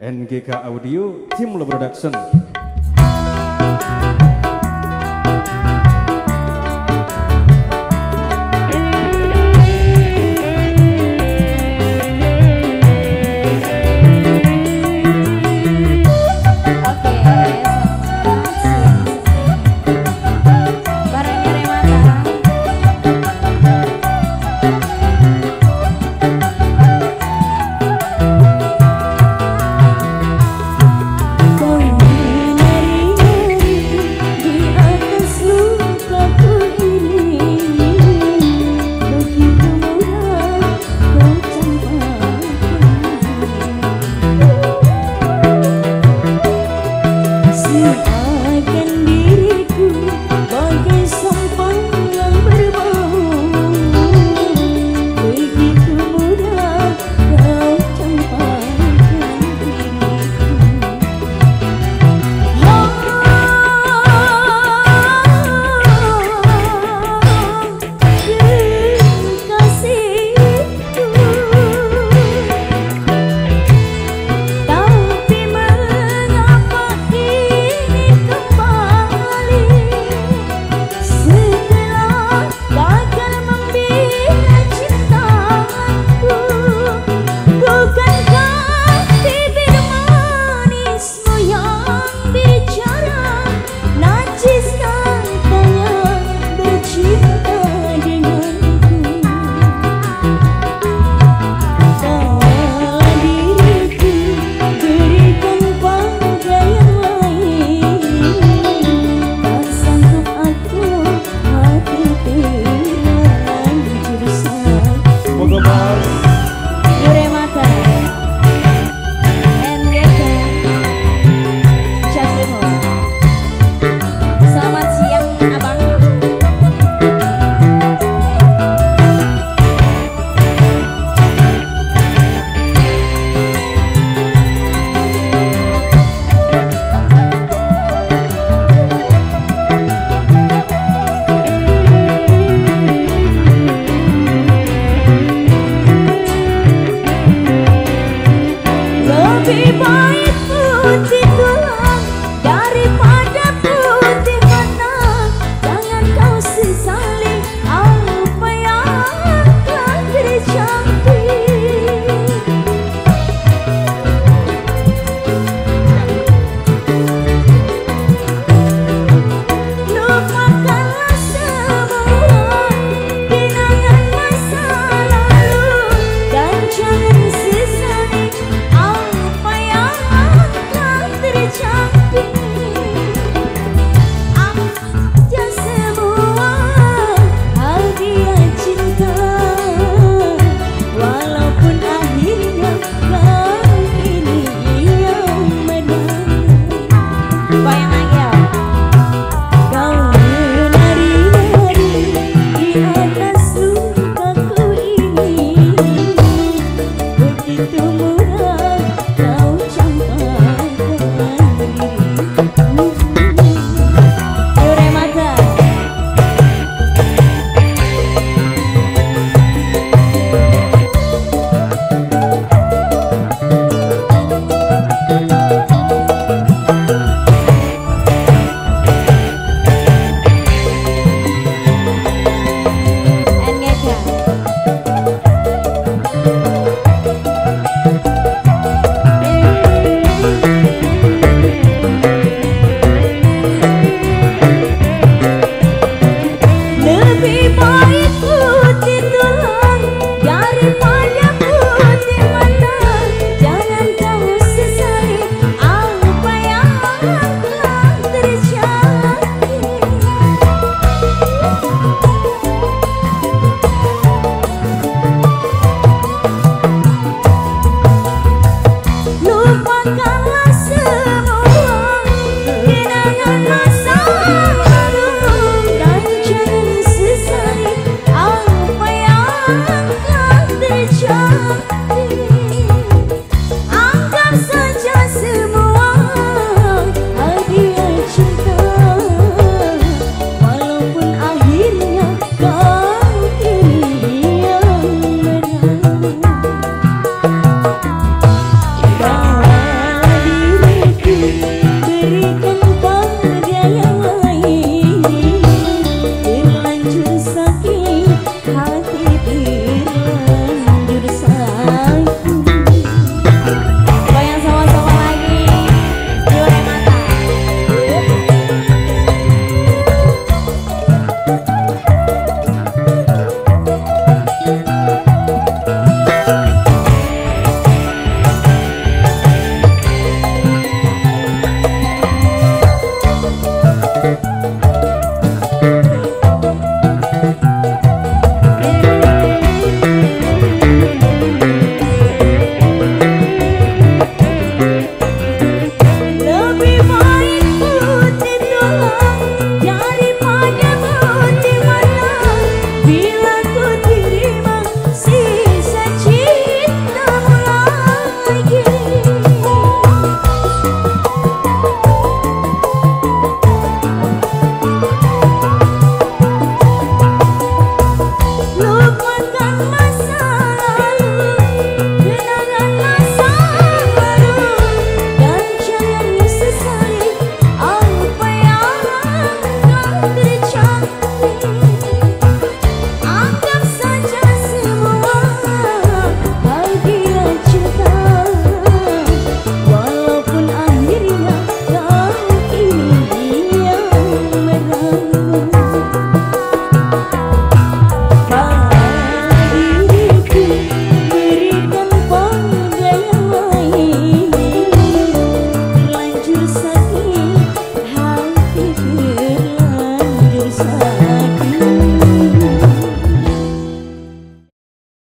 NGK Audio Timlo Production 如梦